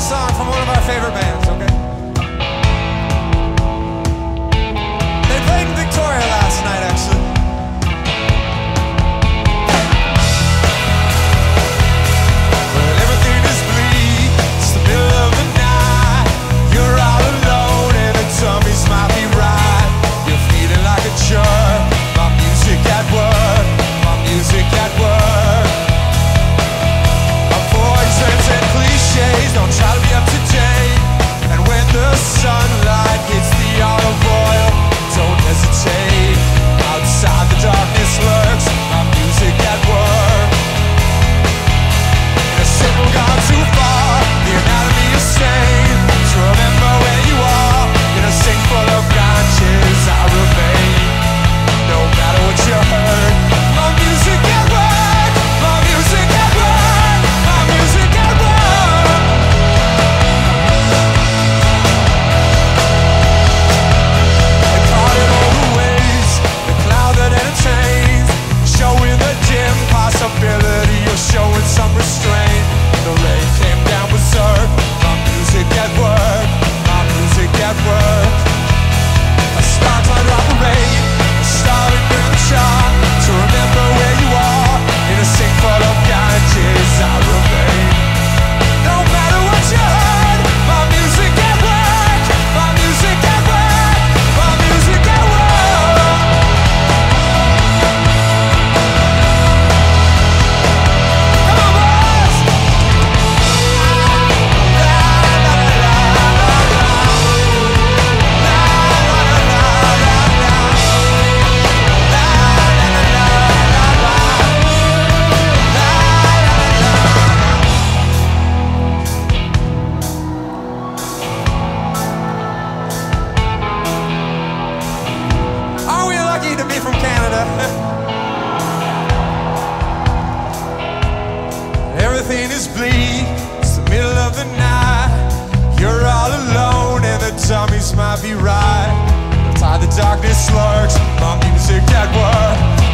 song from one of our favorite bands? everything is bleak. It's the middle of the night. You're all alone, and the dummies might be right. That's how the darkness lurks. My music at work.